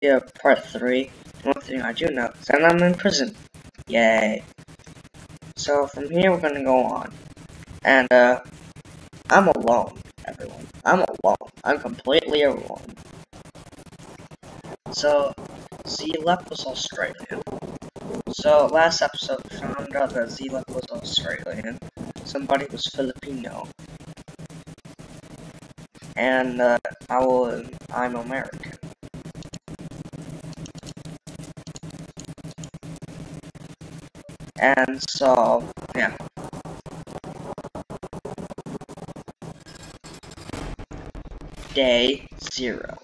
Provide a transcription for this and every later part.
Yeah, part three. One thing I do know is that I'm in prison. Yay. So from here we're gonna go on. And uh I'm alone, everyone. I'm alone. I'm completely alone. So Zlep was Australian. So last episode found out that Zlep was Australian. Somebody was Filipino. And uh I was I'm American. And so, yeah. Day zero.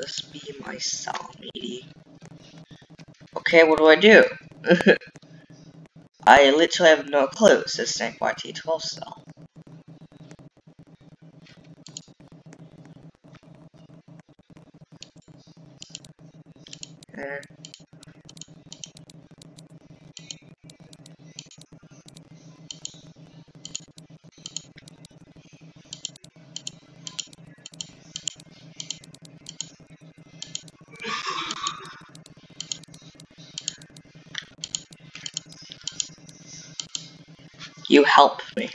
This be my matey. Okay, what do I do? I literally have no clue. Says Snake YT12 cell. Eh. You help me.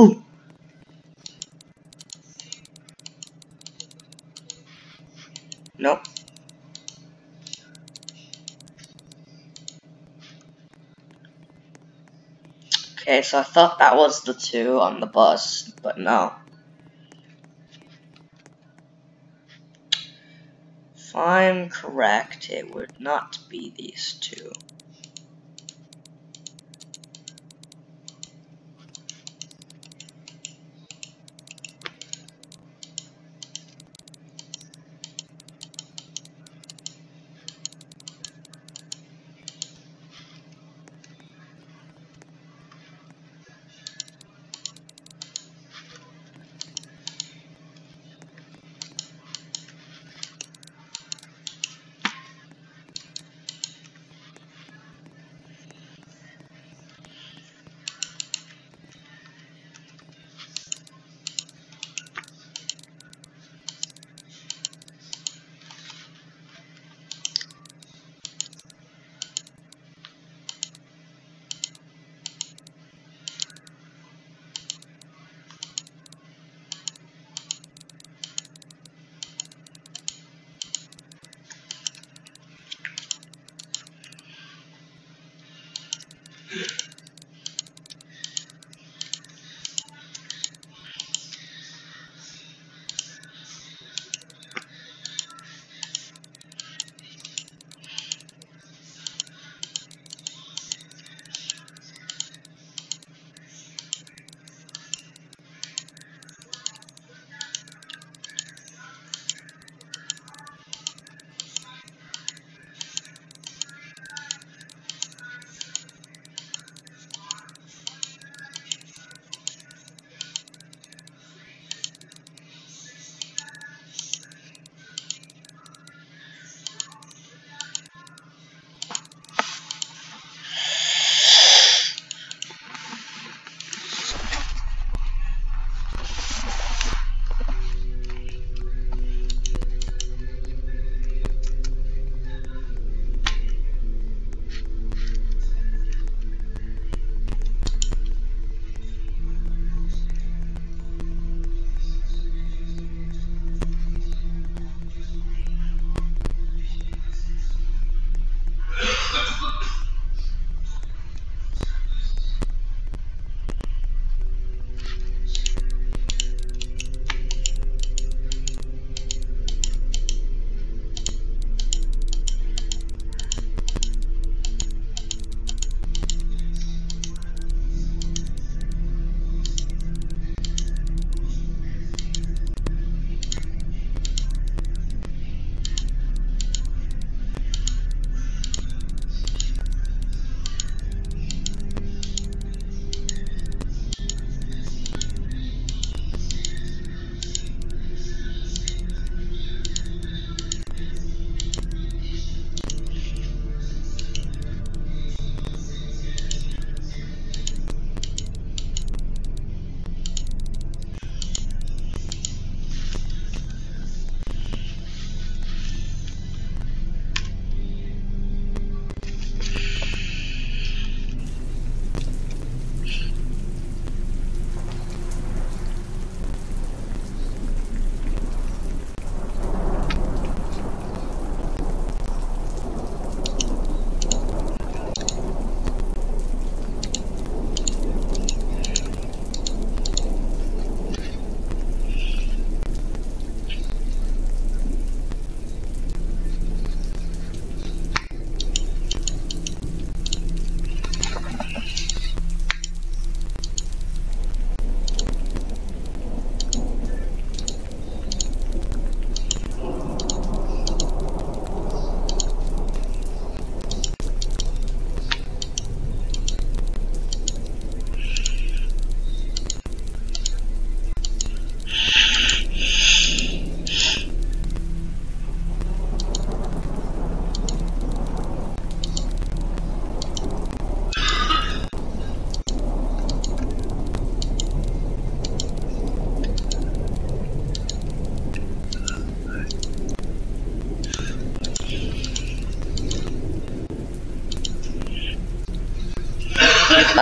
Ooh. Nope. Okay, so I thought that was the two on the bus, but no. I'm correct, it would not be these two.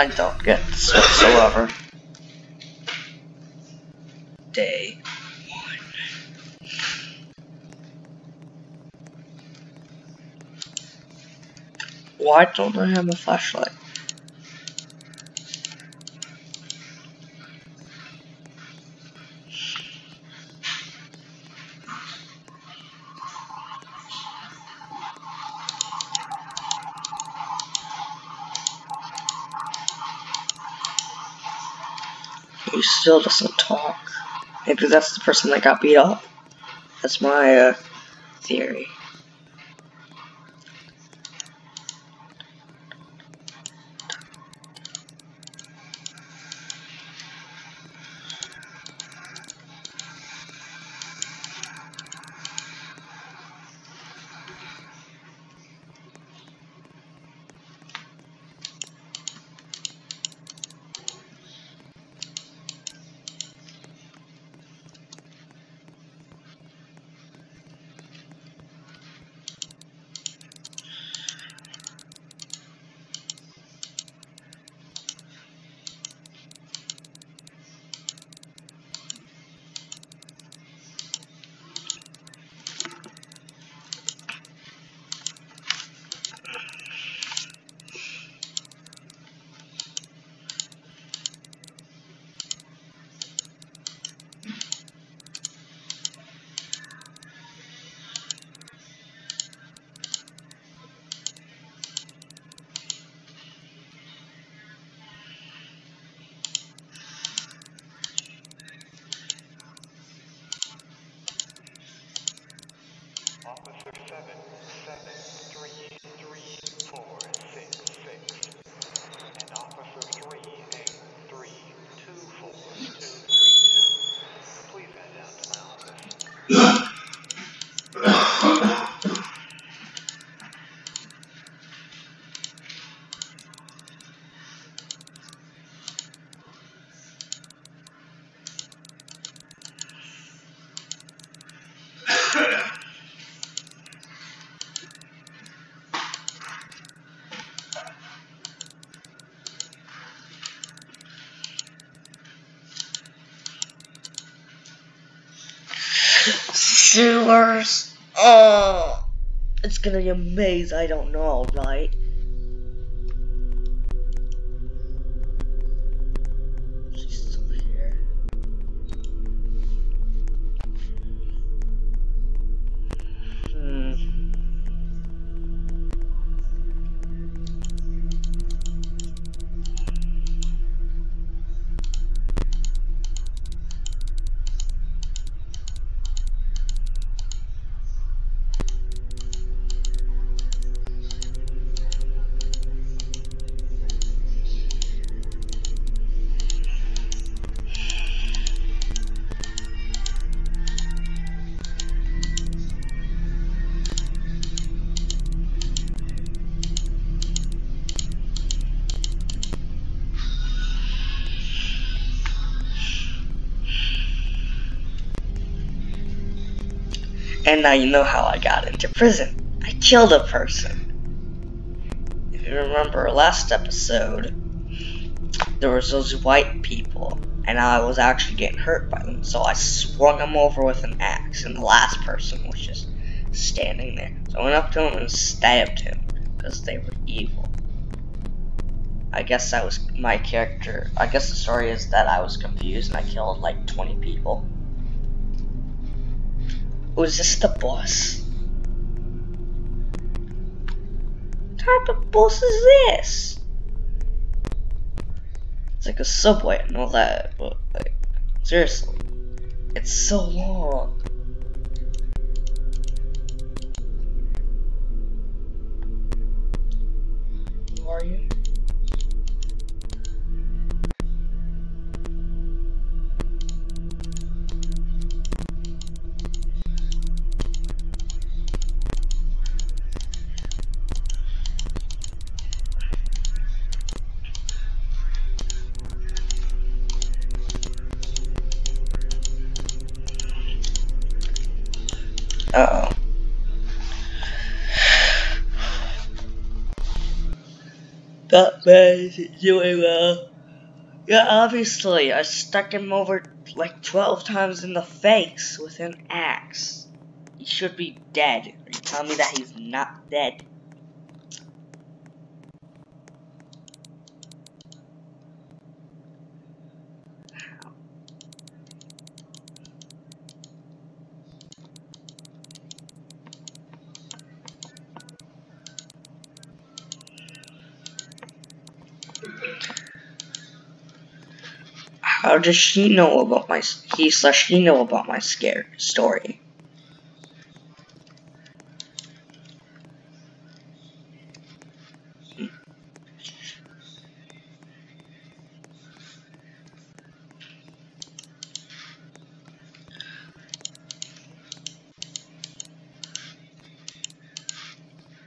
I don't get whatsoever. Day Why don't I have a flashlight? Still doesn't talk. Maybe that's the person that got beat up. That's my uh, theory. Sewers. Oh, it's gonna be a maze. I don't know, right? And now you know how I got into prison. I killed a person. If you remember last episode, there was those white people, and I was actually getting hurt by them, so I swung them over with an axe, and the last person was just standing there. So I went up to him and stabbed him, because they were evil. I guess that was my character. I guess the story is that I was confused and I killed like 20 people. Was this the boss? What type of boss is this? It's like a subway and all that, but like, seriously, it's so long. Uh oh. That man is doing well. Yeah, obviously, I stuck him over like 12 times in the face with an axe. He should be dead. Are you telling me that he's not dead? How does she know about my he slash she know about my scare story?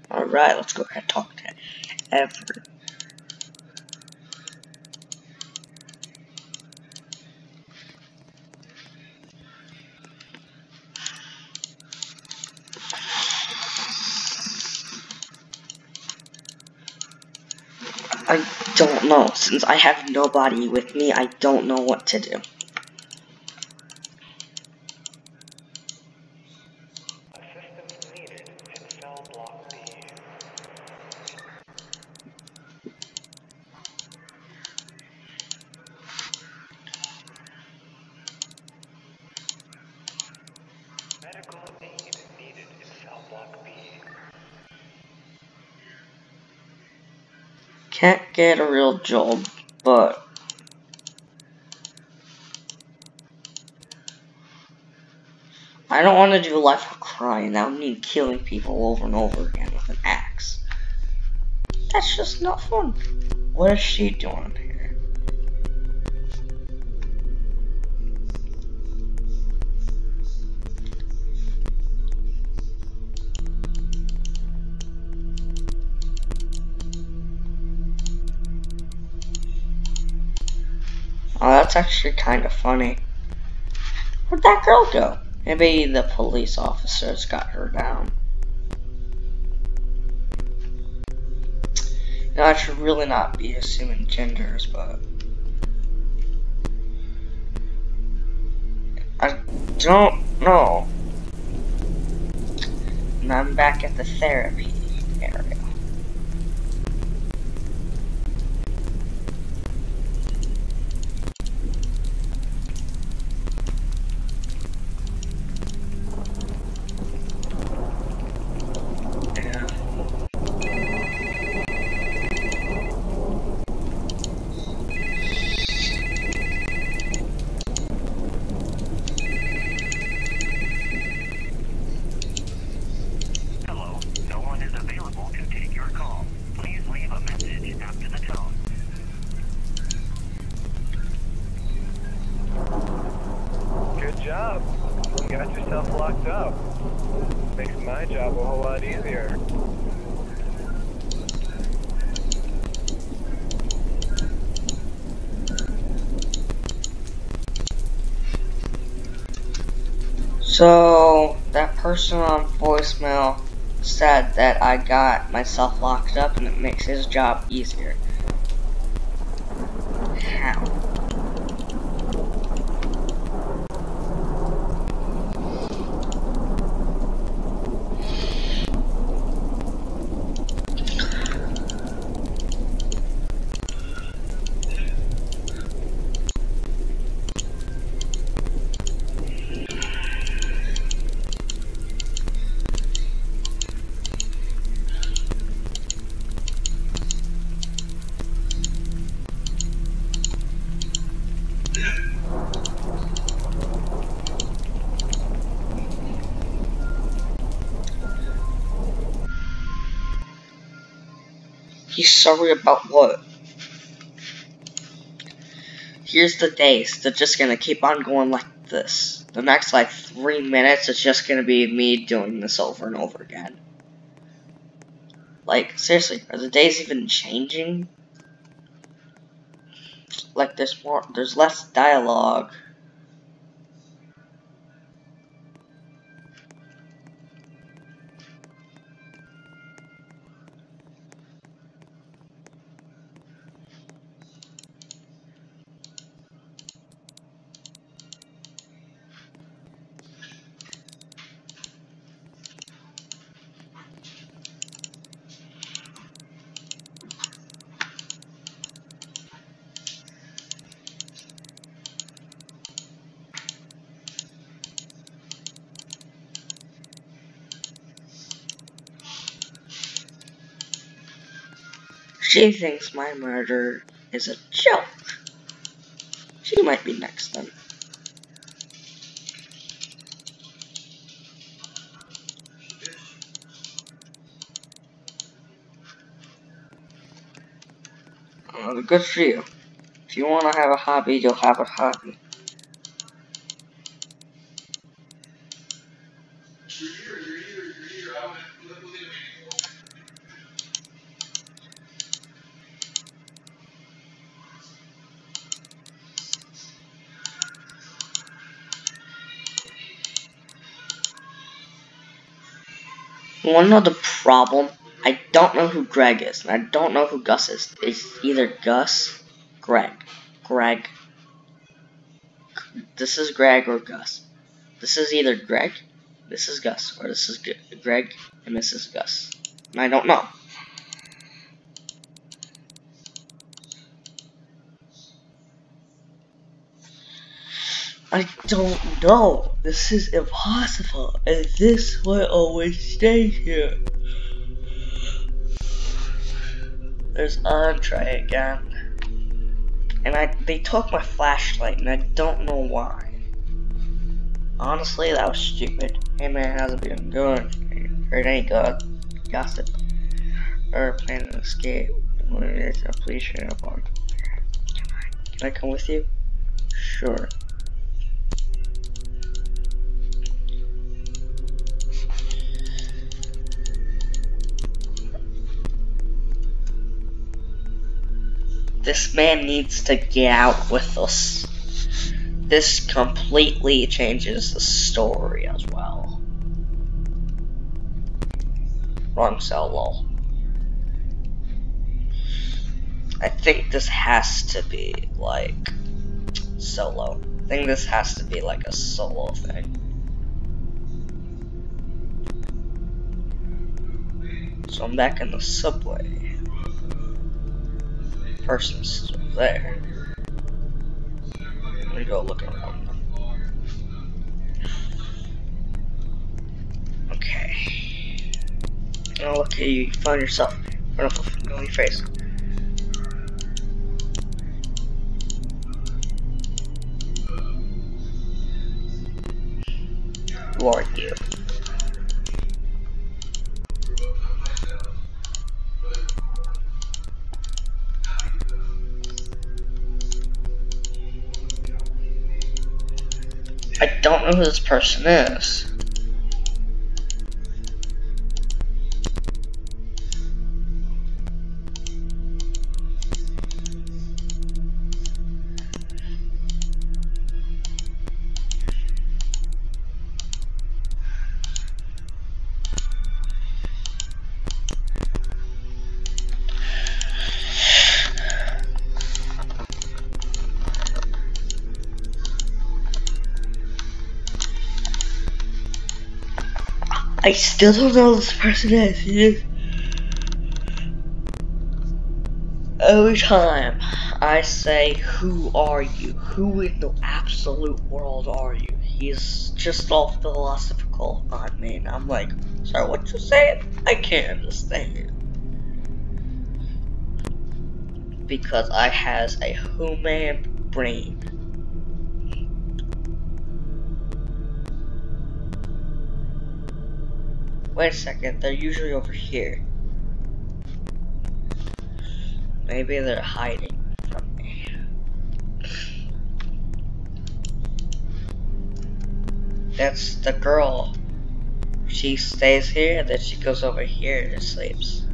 Alright, let's go ahead and talk to Everett. I don't know. Since I have nobody with me, I don't know what to do. Get a real job, but I don't want to do life of crime. That would mean killing people over and over again with an axe. That's just not fun. What is she doing here? That's actually kind of funny. Where'd that girl go? Maybe the police officers got her down. No, I should really not be assuming genders, but I don't know. And I'm back at the therapy area. Yeah. Hello, no one is available to take your call. Please leave a message after the tone. Good job. You got yourself locked up. Makes my job a whole lot easier. So that person on voicemail said that I got myself locked up and it makes his job easier. He's sorry about what? Here's the days. They're just gonna keep on going like this. The next like three minutes, it's just gonna be me doing this over and over again. Like, seriously, are the days even changing? Like, there's more, there's less dialogue. She thinks my murder is a joke. She might be next then. Good for you. If you want to have a hobby, you'll have a hobby. Know the problem? I don't know who Greg is, and I don't know who Gus is. It's either Gus, Greg, Greg. This is Greg or Gus. This is either Greg, this is Gus, or this is G Greg, and this is Gus. And I don't know. I don't know. This is impossible, and this will always stay here. There's Andre again. And I they took my flashlight and I don't know why. Honestly, that was stupid. Hey man, how's it been going? Heard any good gossip? Or plan to escape? Please share a bond. Can I come with you? Sure. This man needs to get out with us. This completely changes the story as well. Wrong solo. I think this has to be like solo. I think this has to be like a solo thing. So I'm back in the subway person's still there. Let me go look around. Okay. Oh, look at you, found yourself in a familiar face. Who are you? Don't know who this person is. I still don't know who this person is. He. Every time I say, Who are you? Who in the absolute world are you? He's just all philosophical on me, and I'm like, Sorry, what you saying? I can't understand. Because I has a human brain. Wait a second, they're usually over here. Maybe they're hiding from me. That's the girl. She stays here, and then she goes over here and sleeps.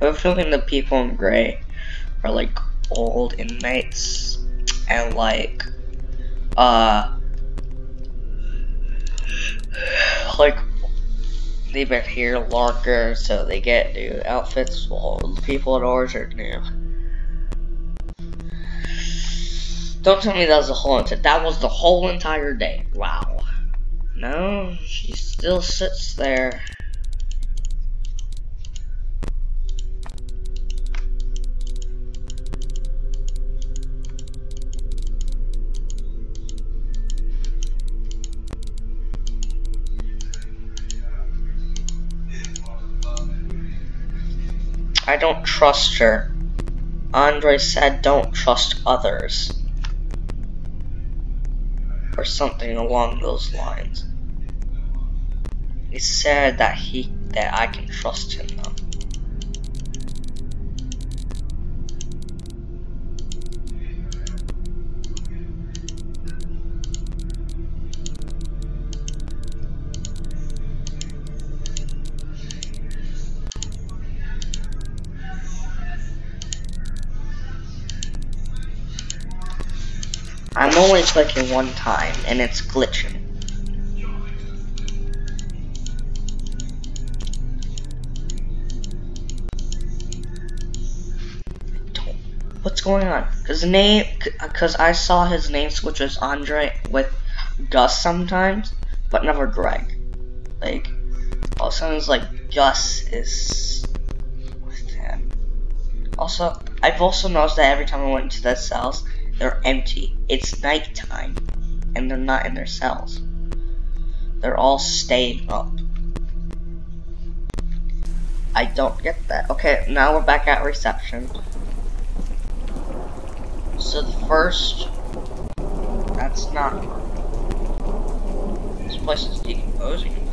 I'm feeling the people in gray are like old inmates and like uh like they've been here longer so they get new outfits while the people in orange are new. Don't tell me that was the whole entire that was the whole entire day. Wow. No, she still sits there. I don't trust her. Andre said don't trust others. Or something along those lines. He said that he that I can trust him though. I'm only clicking one time and it's glitching. What's going on? Cause name, cause I saw his name switch as Andre with Gus sometimes, but never Greg. Like, all it's like Gus is with him. Also, I've also noticed that every time I went into the cells, they're empty. It's nighttime, and they're not in their cells. They're all staying up. I don't get that. Okay, now we're back at reception. So the first, that's not. This place is decomposing.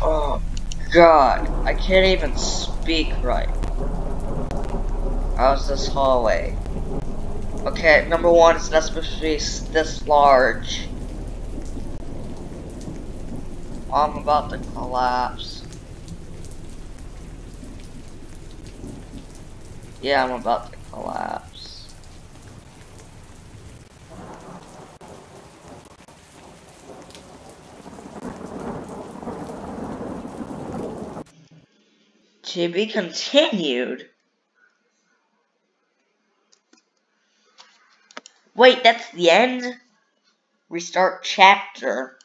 Oh god, I can't even speak right. How's this hallway? Okay, number one, it's not supposed to be this large. I'm about to collapse. Yeah, I'm about to collapse. To be continued. Wait, that's the end? Restart chapter.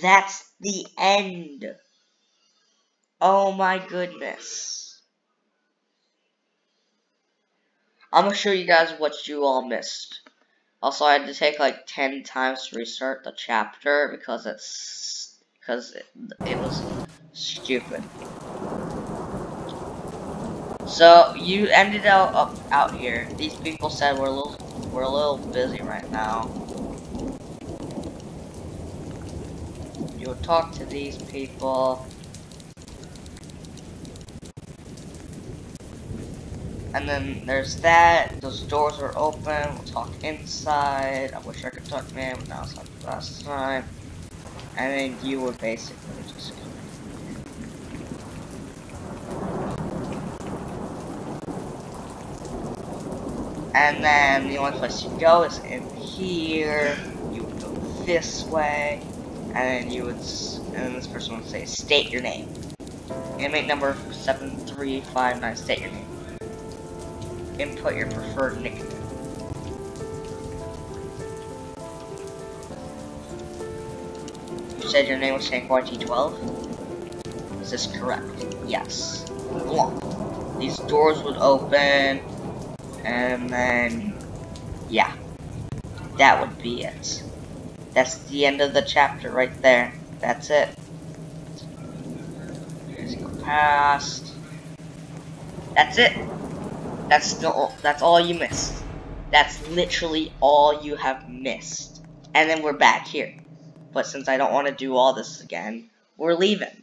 That's the end. Oh my goodness. I'm gonna show you guys what you all missed. Also, I had to take like 10 times to restart the chapter because it's because it, it was stupid. So you ended up up out here. These people said we're a little we're a little busy right now. You'll talk to these people. And then there's that. Those doors are open. We'll talk inside. I wish I could talk man, but now it's not the last time. And then you would basically just And then the only place you go is in here. You would go this way, and then you would, and this person would say, "State your name." Inmate number seven three five nine. State your name. Input your preferred nickname. Said your name was Shankwai 12 Is this correct? Yes. These doors would open. And then, yeah, that would be it. That's the end of the chapter right there. That's it. Go past. That's it. That's still, that's all you missed. That's literally all you have missed. And then we're back here. But since I don't want to do all this again, we're leaving.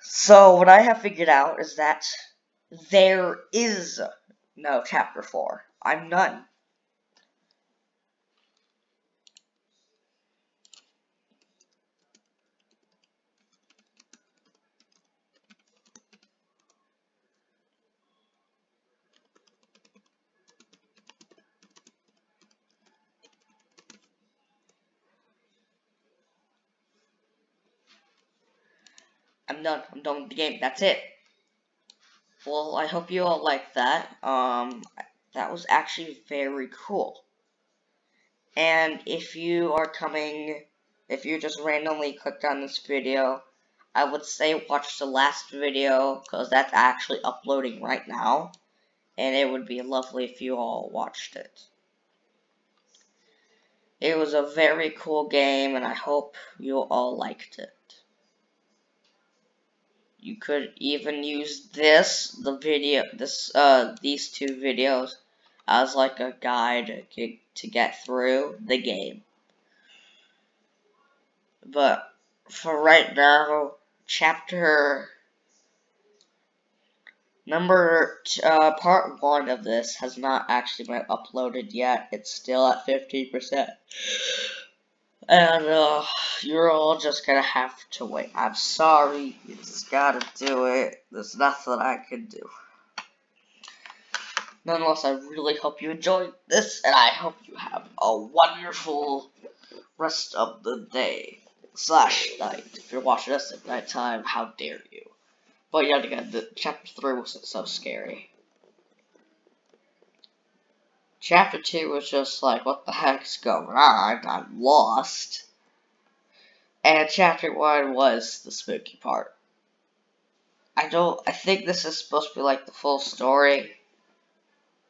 So what I have figured out is that there is no, chapter 4. I'm none. I'm done. I'm done with the game. That's it. Well, I hope you all like that. Um, that was actually very cool. And if you are coming if you just randomly clicked on this video, I would say watch the last video because that's actually uploading right now. And it would be lovely if you all watched it. It was a very cool game and I hope you all liked it. You could even use this, the video, this, uh, these two videos as like a guide to get through the game. But for right now, chapter number uh, part one of this has not actually been uploaded yet. It's still at 50%. And uh, you're all just gonna have to wait. I'm sorry, you just gotta do it. There's nothing I can do. Nonetheless, I really hope you enjoyed this, and I hope you have a wonderful rest of the day slash night. If you're watching this at night time, how dare you? But yet again, the chapter three wasn't so scary. Chapter two was just like, what the heck's going on? I'm lost. And chapter one was the spooky part. I don't. I think this is supposed to be like the full story,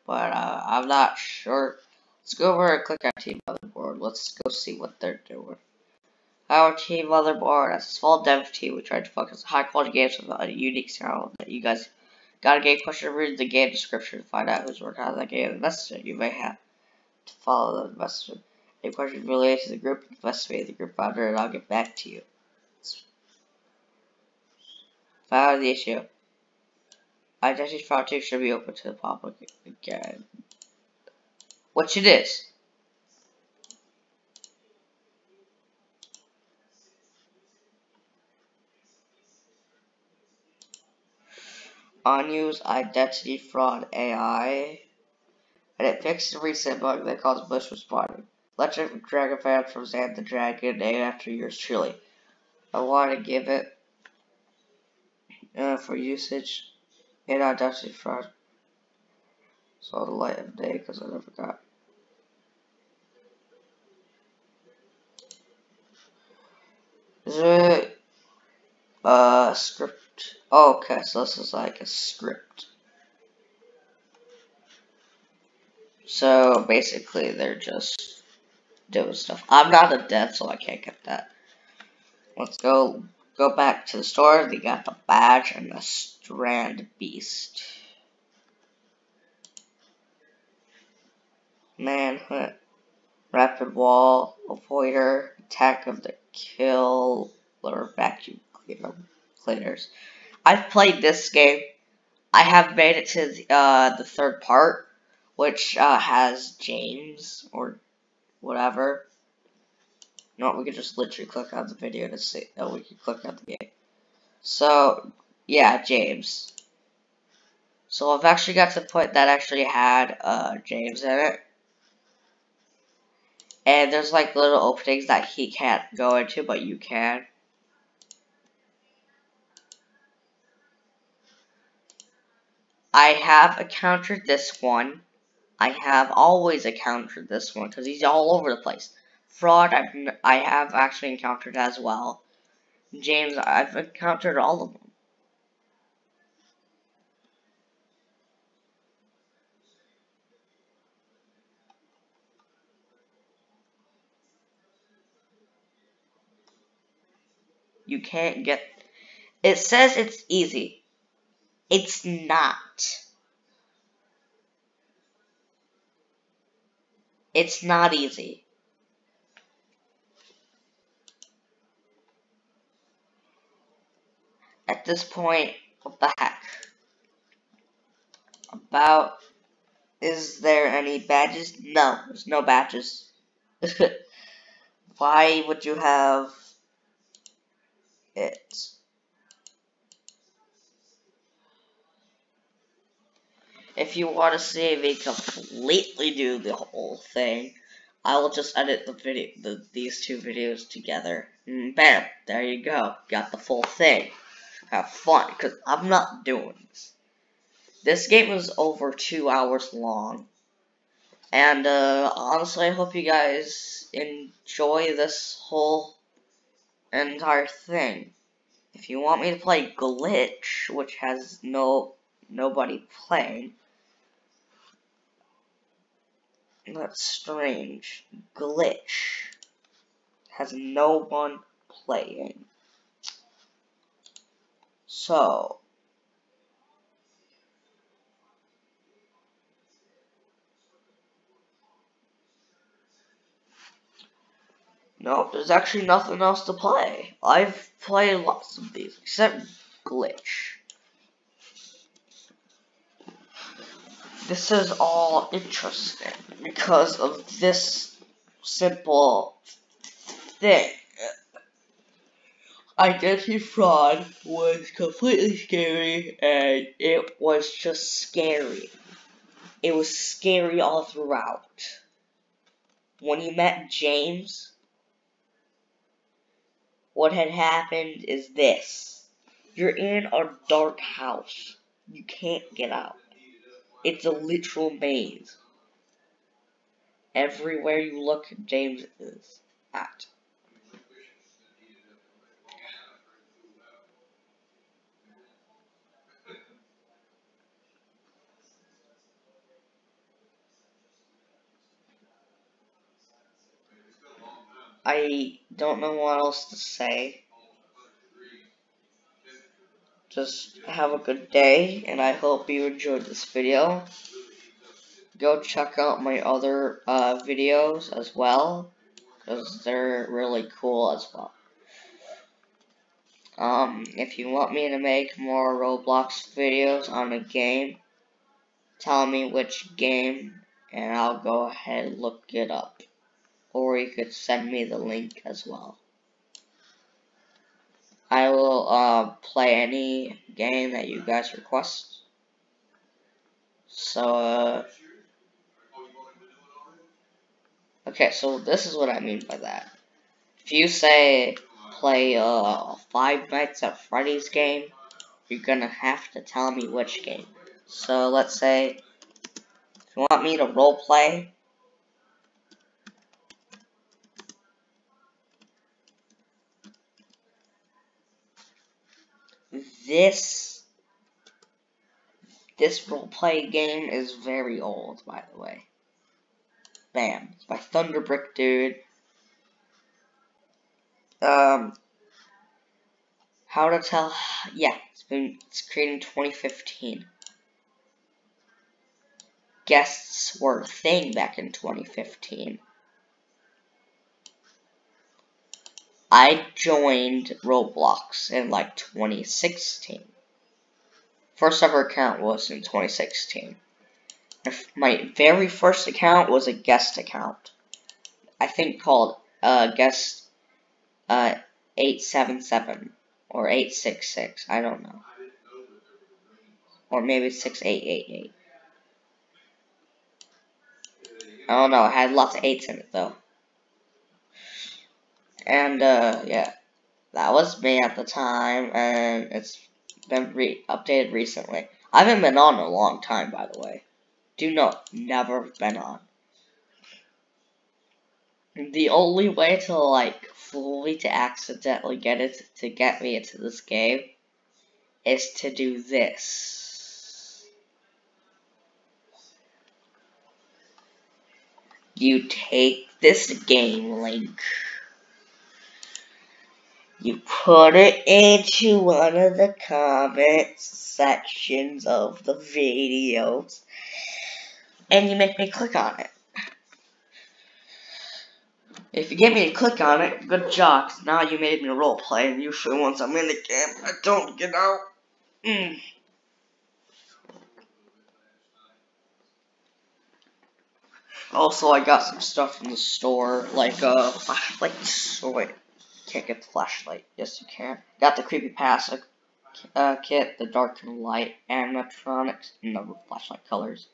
but uh, I'm not sure. Let's go over and click on Team Motherboard. Let's go see what they're doing. Our team motherboard as a small dev team, we try to focus on high quality games with a unique sound that you guys got a game question, read the game description to find out who's working on that game. The message you may have to follow the message. Any questions related to the group, investigate the group founder, and I'll get back to you. Found the issue. Identity fraud should be open to the public again. Which it is. Unused identity fraud AI, and it fixed a recent bug that caused Bush responding. Legend of Dragon fan from Zan the Dragon, named after yours truly. I want to give it uh, for usage in identity fraud. Saw the light of day because I never got. Is it uh script okay, so this is like a script. So basically, they're just doing stuff. I'm not a dev, so I can't get that. Let's go go back to the store. They got the badge and the strand beast. Manhunt, rapid wall, avoider, attack of the kill, or vacuum cleaners. I've played this game. I have made it to the, uh, the third part, which uh, has James or whatever. No, we can just literally click on the video to see. Oh, we can click on the game. So, yeah, James. So I've actually got to point that actually had uh, James in it. And there's like little openings that he can't go into, but you can. I have encountered this one. I have always encountered this one because he's all over the place. Fraud, I've, I have actually encountered as well. James, I've encountered all of them. You can't get... It says it's easy. It's not. It's not easy. At this point, what the heck? About, is there any badges? No, there's no badges. Why would you have it? If you want to see me completely do the whole thing, I will just edit the video, the, these two videos together. And bam, there you go. Got the full thing. Have fun, because I'm not doing this. This game was over two hours long. And, uh, honestly, I hope you guys enjoy this whole entire thing. If you want me to play Glitch, which has no nobody playing, that's strange. Glitch has no one playing. So, no, there's actually nothing else to play. I've played lots of these, except Glitch. This is all interesting because of this simple thing. Identity fraud was completely scary and it was just scary. It was scary all throughout. When he met James, what had happened is this. You're in a dark house. You can't get out. It's a literal maze. Everywhere you look, James is at. I don't know what else to say. Just have a good day, and I hope you enjoyed this video. Go check out my other uh, videos as well, because they're really cool as well. Um, if you want me to make more Roblox videos on a game, tell me which game, and I'll go ahead and look it up or you could send me the link as well. I will uh, play any game that you guys request. So, uh, okay, so this is what I mean by that. If you say play uh, Five Nights at Freddy's game, you're gonna have to tell me which game. So let's say, if you want me to role this this roleplay game is very old, by the way. Bam. It's by Thunderbrick Dude. Um, how to tell? Yeah, it's been it's created in 2015. Guests were a thing back in 2015. I joined Roblox in like 2016. First ever account was in 2016. My very first account was a guest account. I think called uh, guest uh, 877 or 866. I don't know. Or maybe 6888. I don't know. It had lots of 8s in it though. And, uh, yeah, that was me at the time, and it's been re updated recently. I haven't been on in a long time, by the way. Do not, never been on. The only way to, like, fully to accidentally get it, to get me into this game, is to do this. You take this game link you put it into one of the comment sections of the videos, and you make me click on it. If you get me to click on it, good job. Now you made me role play, and usually once I'm in the game, I don't get out. Mm. Also, I got some stuff from the store, like, uh, like, so wait. Can't get the flashlight. Yes, you can. Got the creepy pasta uh, kit, the dark and light animatronics, and the flashlight colors.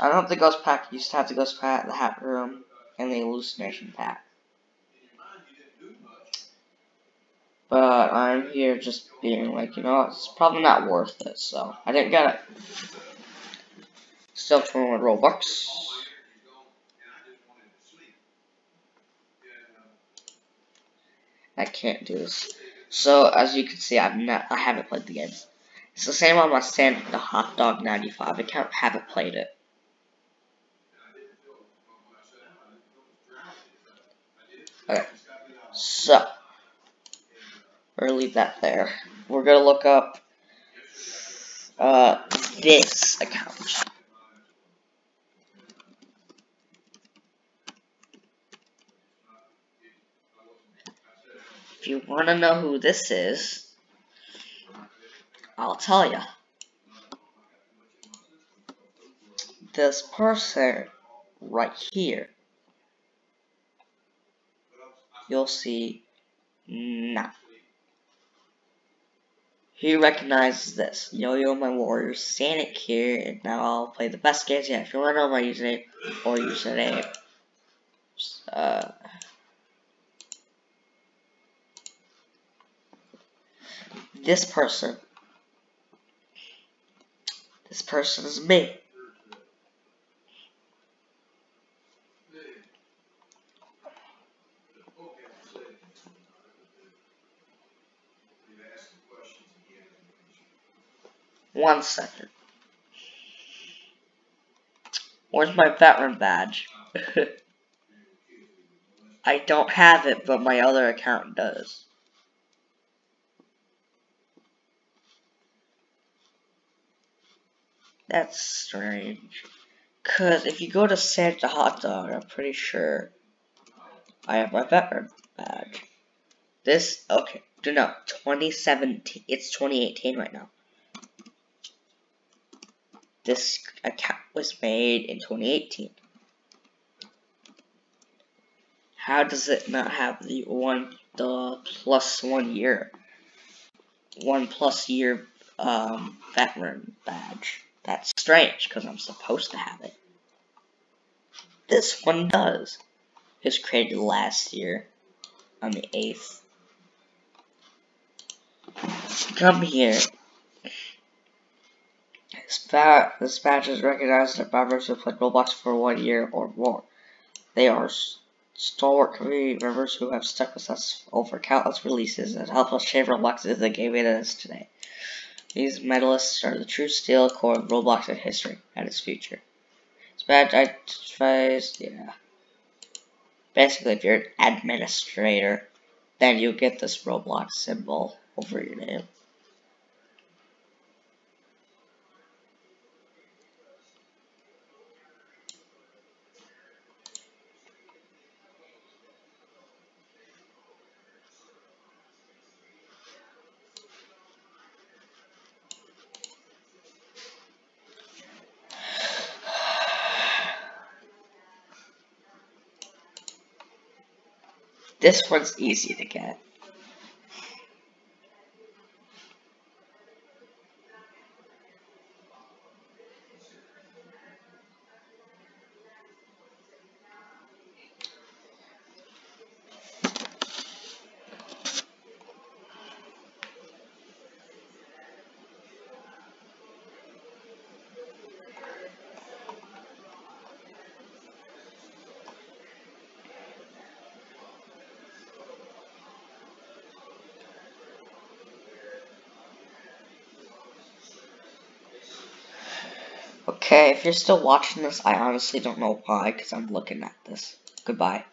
I don't have the ghost pack. used to have the ghost pack, the hat room, and the hallucination pack. But I'm here just being like, you know, it's probably not worth it, so I didn't get it. Still 21 Robux. I can't do this. So as you can see, I've not, I haven't played the game. It's the same on my stand, the Hot Dog 95 account. Haven't played it. Okay, so we're gonna leave that there. We're gonna look up uh, this account. If you want to know who this is, I'll tell you. This person right here, you'll see now. He recognizes this. Yo-Yo My Warriors, Saaanic here, and now I'll play the best games yet. If you want to know my username or username, uh, this person, this person is me. One second. Where's my veteran badge? I don't have it, but my other account does. That's strange. Cause if you go to Santa Hot Dog, I'm pretty sure I have my veteran badge. This okay, no, 2017. It's 2018 right now. This account was made in 2018. How does it not have the one, the plus one year, one plus year um, veteran badge? That's strange because I'm supposed to have it. This one does. It was created last year on the 8th. Come here. This badge is recognized that members who played Roblox for one year or more. They are stalwart community members who have stuck with us over countless releases and helped us shape Roblox into the game it is today. These medalists are the true steel core of Roblox and history and its future. This badge identifies, yeah. Basically, if you're an administrator, then you get this Roblox symbol over your name. This one's easy to get. Okay, if you're still watching this, I honestly don't know why, because I'm looking at this. Goodbye.